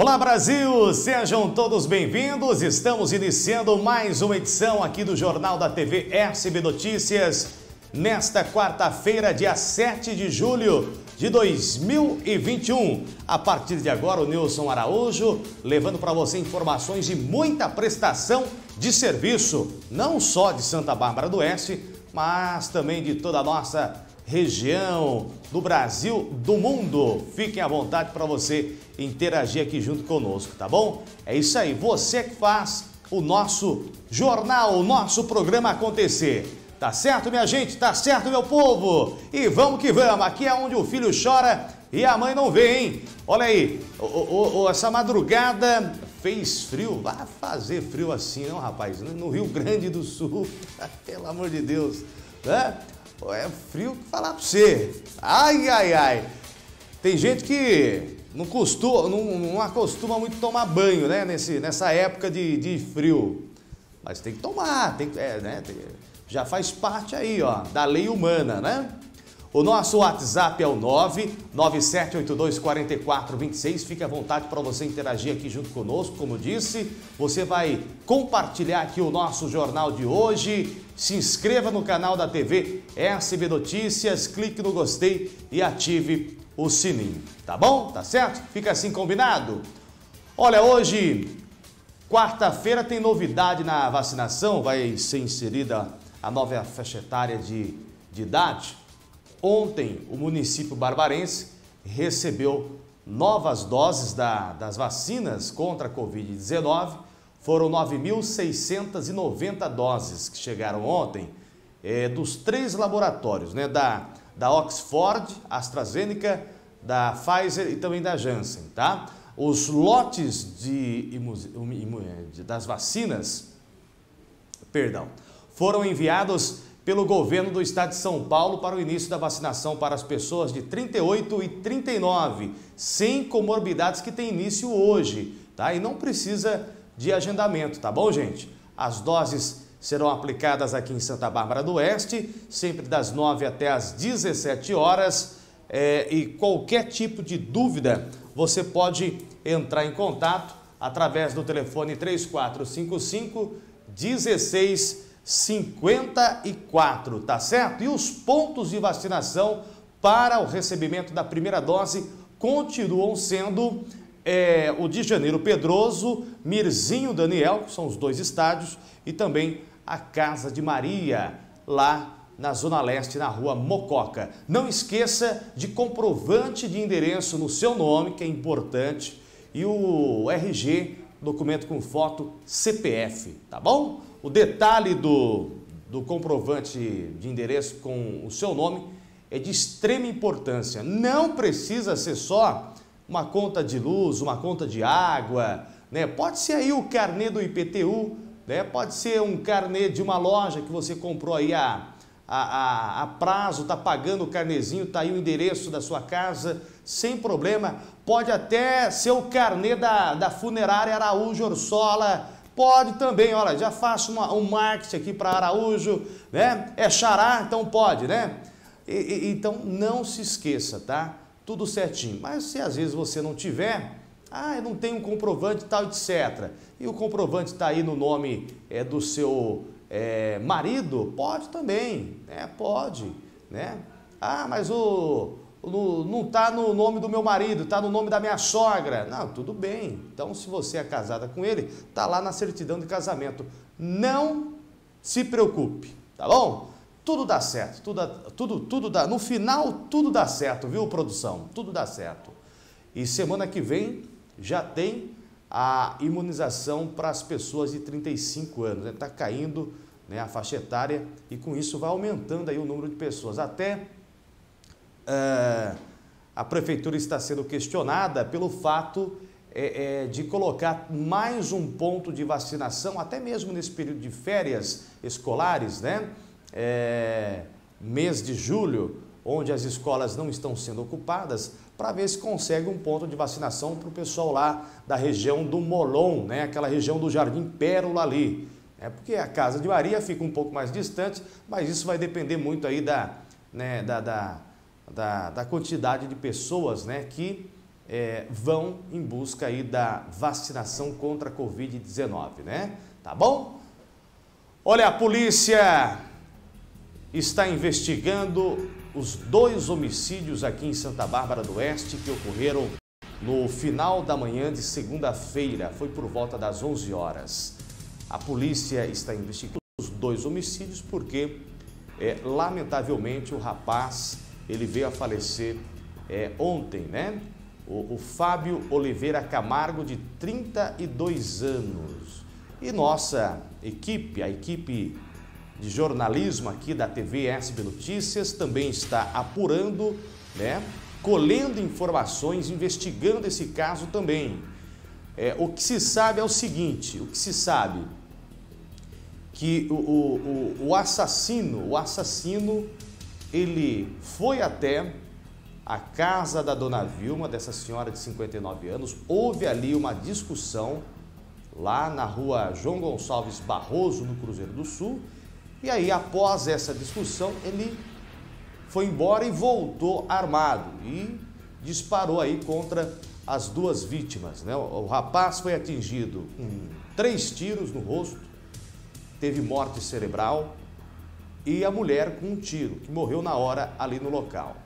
Olá Brasil, sejam todos bem-vindos. Estamos iniciando mais uma edição aqui do Jornal da TV SB Notícias. Nesta quarta-feira, dia 7 de julho de 2021. A partir de agora, o Nilson Araújo levando para você informações de muita prestação de serviço, não só de Santa Bárbara do Oeste, mas também de toda a nossa região, do Brasil, do mundo. Fiquem à vontade para você interagir aqui junto conosco, tá bom? É isso aí, você que faz o nosso jornal, o nosso programa acontecer. Tá certo, minha gente? Tá certo, meu povo? E vamos que vamos. Aqui é onde o filho chora e a mãe não vê, hein? Olha aí, o, o, o, essa madrugada fez frio. Vai fazer frio assim, não, rapaz? No Rio Grande do Sul, pelo amor de Deus, né? É frio falar pra você. Ai, ai, ai. Tem gente que não, costuma, não, não acostuma muito tomar banho, né? Nesse, nessa época de, de frio. Mas tem que tomar, tem, é, né? Tem, já faz parte aí, ó, da lei humana, né? O nosso WhatsApp é o 997824426. Fique à vontade para você interagir aqui junto conosco, como disse. Você vai compartilhar aqui o nosso jornal de hoje. Se inscreva no canal da TV SB Notícias, clique no gostei e ative o sininho. Tá bom? Tá certo? Fica assim combinado? Olha, hoje, quarta-feira, tem novidade na vacinação. Vai ser inserida a nova faixa etária de, de idade. Ontem, o município barbarense recebeu novas doses da, das vacinas contra a Covid-19. Foram 9.690 doses que chegaram ontem é, dos três laboratórios, né, da, da Oxford, AstraZeneca, da Pfizer e também da Janssen, tá? Os lotes de, das vacinas, perdão, foram enviados pelo governo do estado de São Paulo para o início da vacinação para as pessoas de 38 e 39, sem comorbidades que tem início hoje, tá? E não precisa de agendamento, tá bom, gente? As doses serão aplicadas aqui em Santa Bárbara do Oeste, sempre das 9 até as 17 horas. É, e qualquer tipo de dúvida, você pode entrar em contato através do telefone 3455 16 54, tá certo? E os pontos de vacinação para o recebimento da primeira dose continuam sendo é, o de Janeiro Pedroso, Mirzinho Daniel, que são os dois estádios, e também a Casa de Maria, lá na Zona Leste, na rua Mococa. Não esqueça de comprovante de endereço no seu nome, que é importante, e o RG, documento com foto CPF, tá bom? O detalhe do, do comprovante de endereço com o seu nome é de extrema importância. Não precisa ser só uma conta de luz, uma conta de água, né? Pode ser aí o carnê do IPTU, né? Pode ser um carnê de uma loja que você comprou aí a, a, a, a prazo, está pagando o carnezinho, está aí o endereço da sua casa, sem problema. Pode até ser o carnê da, da funerária Araújo Orsola, Pode também, olha, já faço uma, um marketing aqui para Araújo, né? É xará, então pode, né? E, e, então não se esqueça, tá? Tudo certinho. Mas se às vezes você não tiver, ah, eu não tenho um comprovante tal, etc. E o comprovante está aí no nome é, do seu é, marido, pode também, né? Pode, né? Ah, mas o, não está no nome do meu marido, está no nome da minha sogra. Não, tudo bem. Então, se você é casada com ele, está lá na certidão de casamento. Não se preocupe, tá bom? Tudo dá certo, tudo, tudo, tudo dá. No final, tudo dá certo, viu, produção? Tudo dá certo. E semana que vem já tem a imunização para as pessoas de 35 anos. Está né? caindo né, a faixa etária e com isso vai aumentando aí o número de pessoas. Até é, a prefeitura está sendo questionada pelo fato é, é, de colocar mais um ponto de vacinação, até mesmo nesse período de férias escolares, né? É, mês de julho, onde as escolas não estão sendo ocupadas, para ver se consegue um ponto de vacinação para o pessoal lá da região do Molon, né? aquela região do Jardim Pérola ali. É porque a Casa de Maria fica um pouco mais distante, mas isso vai depender muito aí da, né, da, da da, da quantidade de pessoas né, que é, vão em busca aí da vacinação contra a Covid-19, né? Tá bom? Olha, a polícia está investigando os dois homicídios aqui em Santa Bárbara do Oeste que ocorreram no final da manhã de segunda-feira, foi por volta das 11 horas. A polícia está investigando os dois homicídios porque, é, lamentavelmente, o rapaz ele veio a falecer é, ontem, né? O, o Fábio Oliveira Camargo, de 32 anos. E nossa equipe, a equipe de jornalismo aqui da TV SB Notícias também está apurando, né? Colhendo informações, investigando esse caso também. É, o que se sabe é o seguinte: o que se sabe que o, o, o, assassino, o assassino, ele foi até a casa da dona Vilma, dessa senhora de 59 anos, houve ali uma discussão lá na rua João Gonçalves Barroso, no Cruzeiro do Sul, e aí após essa discussão, ele foi embora e voltou armado e disparou aí contra as duas vítimas. Né? O rapaz foi atingido com três tiros no rosto, teve morte cerebral e a mulher com um tiro, que morreu na hora ali no local.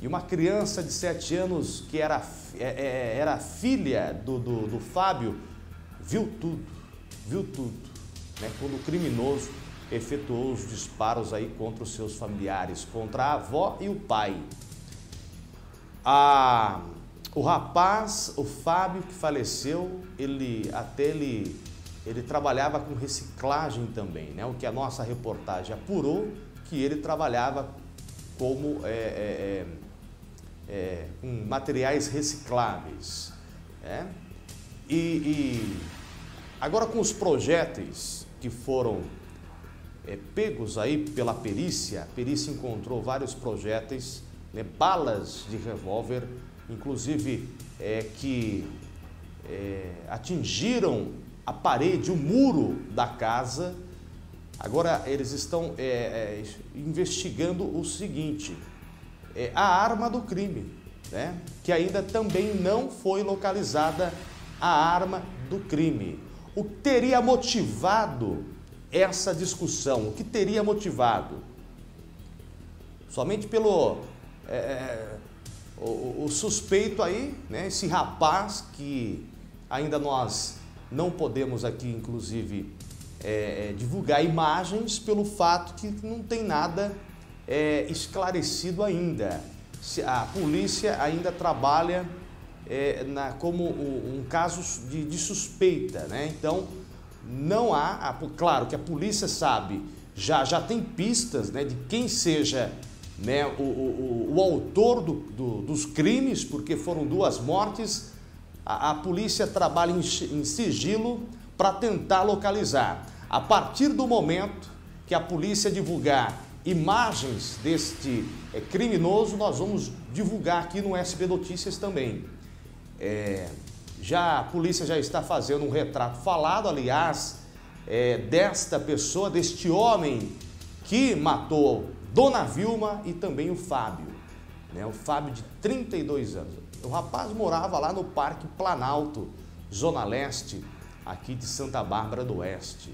E uma criança de sete anos, que era, é, é, era filha do, do, do Fábio, viu tudo, viu tudo. Né? Quando o criminoso efetuou os disparos aí contra os seus familiares, contra a avó e o pai. A, o rapaz, o Fábio que faleceu, ele até ele ele trabalhava com reciclagem também, né? O que a nossa reportagem apurou que ele trabalhava como é, é, é, é com materiais recicláveis, né? E, e, agora com os projéteis que foram é, pegos aí pela perícia, a perícia encontrou vários projéteis, né, balas de revólver, inclusive é, que atingiram a parede, o muro da casa. Agora eles estão é, é, investigando o seguinte: é, a arma do crime, né? que ainda também não foi localizada a arma do crime. O que teria motivado essa discussão? O que teria motivado? Somente pelo é, é, o, o suspeito aí, né? esse rapaz que ainda nós não podemos aqui, inclusive, é, é, divulgar imagens pelo fato que não tem nada é, esclarecido ainda. A polícia ainda trabalha é, na, como um, caso de, de, suspeita, né? Então, não há, a, claro que a polícia sabe, já, já tem pistas né, de quem seja né, o, o, o autor do, do, dos crimes, porque foram duas mortes a, a polícia trabalha em, em sigilo para tentar localizar. A partir do momento que a polícia divulgar imagens deste é, criminoso, nós vamos divulgar aqui no SB Notícias também. É, já a polícia já está fazendo um retrato falado, aliás, é, desta pessoa, deste homem que matou Dona Vilma e também o Fábio, né? o Fábio de 32 anos. O rapaz morava lá no Parque Planalto, Zona Leste, aqui de Santa Bárbara do Oeste.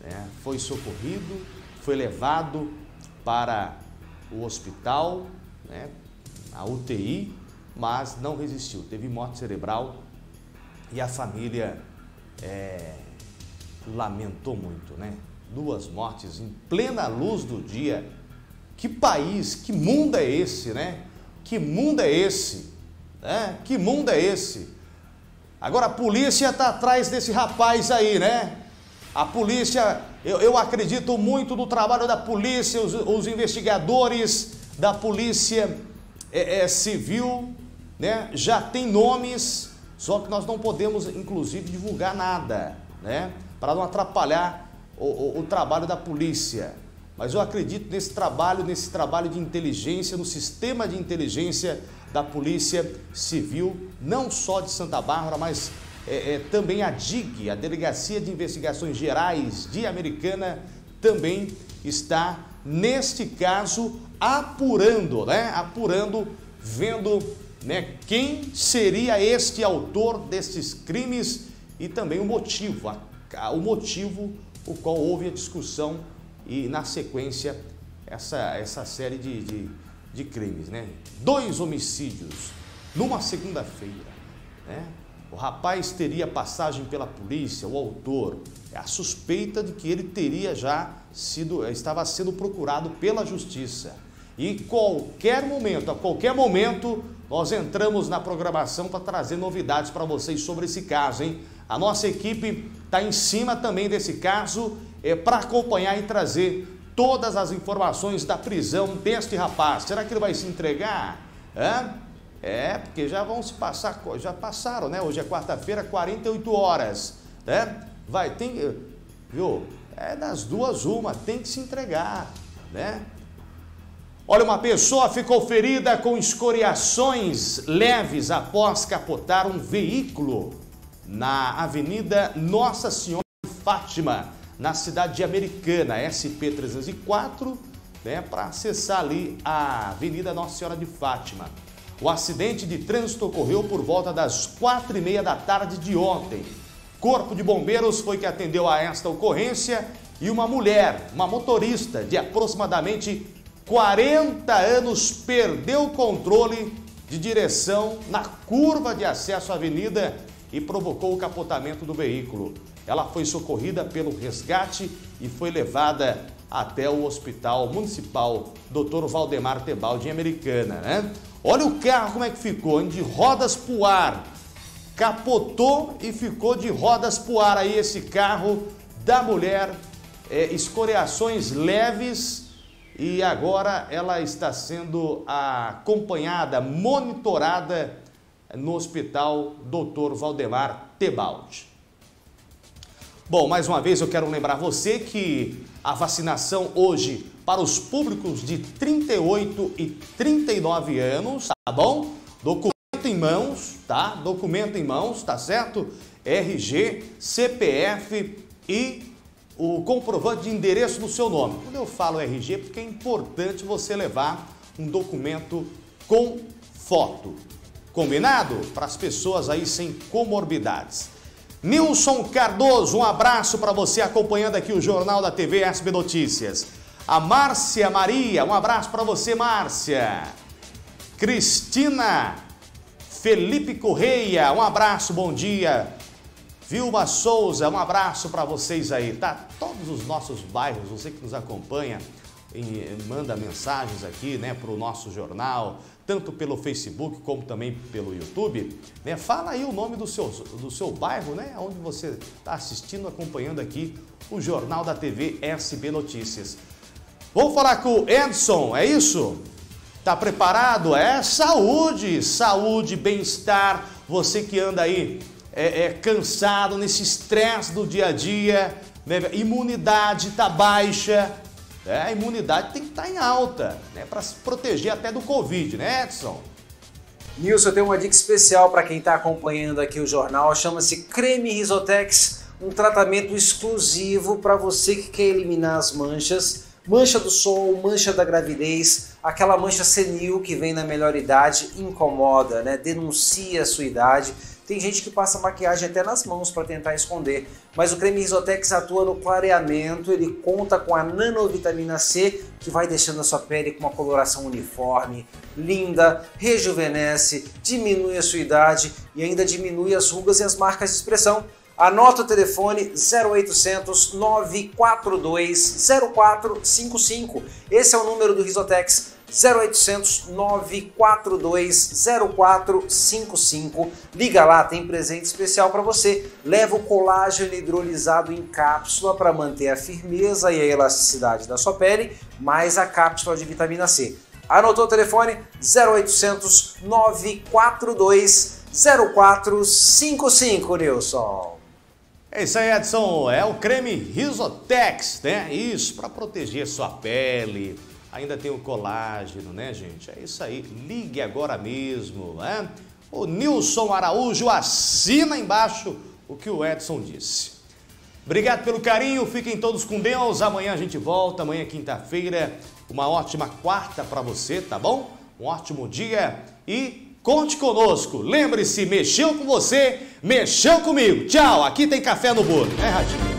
Né? Foi socorrido, foi levado para o hospital, né? a UTI, mas não resistiu. Teve morte cerebral e a família é, lamentou muito, né? Duas mortes em plena luz do dia. Que país, que mundo é esse, né? Que mundo é esse? É, que mundo é esse? Agora a polícia está atrás desse rapaz aí, né? A polícia, eu, eu acredito muito no trabalho da polícia, os, os investigadores da polícia é, é, civil, né? Já tem nomes, só que nós não podemos, inclusive, divulgar nada, né? Para não atrapalhar o, o, o trabalho da polícia. Mas eu acredito nesse trabalho, nesse trabalho de inteligência, no sistema de inteligência da Polícia Civil, não só de Santa Bárbara, mas é, é, também a DIG, a Delegacia de Investigações Gerais de Americana, também está, neste caso, apurando, né? Apurando, vendo né, quem seria este autor desses crimes e também o motivo, a, a, o motivo o qual houve a discussão e na sequência essa, essa série de, de, de crimes, né? Dois homicídios numa segunda-feira, né? O rapaz teria passagem pela polícia, o autor, é a suspeita de que ele teria já sido, estava sendo procurado pela justiça. E qualquer momento, a qualquer momento, nós entramos na programação para trazer novidades para vocês sobre esse caso, hein? A nossa equipe está em cima também desse caso é, para acompanhar e trazer todas as informações da prisão deste rapaz. Será que ele vai se entregar? É, é porque já vão se passar, já passaram, né? Hoje é quarta-feira, 48 horas, né? Vai, tem, viu? É das duas uma, tem que se entregar, né? Olha, uma pessoa ficou ferida com escoriações leves após capotar um veículo na Avenida Nossa Senhora Fátima, na cidade de Americana, SP-304, né, para acessar ali a Avenida Nossa Senhora de Fátima. O acidente de trânsito ocorreu por volta das quatro e meia da tarde de ontem. Corpo de Bombeiros foi que atendeu a esta ocorrência e uma mulher, uma motorista de aproximadamente 40 anos perdeu o controle de direção na curva de acesso à avenida e provocou o capotamento do veículo. Ela foi socorrida pelo resgate e foi levada até o Hospital Municipal Dr. Valdemar Tebaldi, em Americana, né? Olha o carro como é que ficou, hein? de rodas pro ar. Capotou e ficou de rodas pro ar aí esse carro da mulher. É, escoriações leves e agora ela está sendo acompanhada, monitorada no Hospital Dr. Valdemar Tebaldi. Bom, mais uma vez eu quero lembrar você que a vacinação hoje para os públicos de 38 e 39 anos, tá bom? Documento em mãos, tá? Documento em mãos, tá certo? RG, CPF e o comprovante de endereço do seu nome. Quando eu falo RG, porque é importante você levar um documento com foto. Combinado? Para as pessoas aí sem comorbidades. Nilson Cardoso, um abraço para você acompanhando aqui o Jornal da TV SB Notícias. A Márcia Maria, um abraço para você, Márcia. Cristina Felipe Correia, um abraço, bom dia. Vilma Souza, um abraço para vocês aí, tá? Todos os nossos bairros, você que nos acompanha e manda mensagens aqui, né, para o nosso jornal, tanto pelo Facebook como também pelo YouTube, né? Fala aí o nome do seu, do seu bairro, né? Onde você está assistindo, acompanhando aqui o Jornal da TV SB Notícias. Vamos falar com o Edson, é isso? Tá preparado? É saúde, saúde, bem-estar. Você que anda aí é, é cansado, nesse estresse do dia a dia, né? imunidade está baixa, né? a imunidade tem que estar tá em alta, né? para se proteger até do Covid, né, Edson? Nilson, eu tenho uma dica especial para quem está acompanhando aqui o jornal, chama-se Creme Risotex, um tratamento exclusivo para você que quer eliminar as manchas, mancha do sol, mancha da gravidez, aquela mancha senil que vem na melhor idade, incomoda, né? denuncia a sua idade tem gente que passa maquiagem até nas mãos para tentar esconder, mas o creme Risotex atua no clareamento, ele conta com a nanovitamina C, que vai deixando a sua pele com uma coloração uniforme, linda, rejuvenesce, diminui a sua idade e ainda diminui as rugas e as marcas de expressão. Anota o telefone 0800 942 0455. Esse é o número do Risotex 0800 942 0455. Liga lá, tem presente especial para você. Leva o colágeno hidrolisado em cápsula para manter a firmeza e a elasticidade da sua pele, mais a cápsula de vitamina C. Anotou o telefone? 0800 942 0455, Nilson. É isso aí, Edson. É o creme Risotex, né? Isso, para proteger sua pele ainda tem o colágeno, né, gente? É isso aí. Ligue agora mesmo, né? O Nilson Araújo assina embaixo o que o Edson disse. Obrigado pelo carinho, fiquem todos com Deus. Amanhã a gente volta, amanhã quinta-feira. Uma ótima quarta para você, tá bom? Um ótimo dia e Conte conosco. Lembre-se, mexeu com você, mexeu comigo. Tchau, aqui tem café no bolo. É, Ratinho?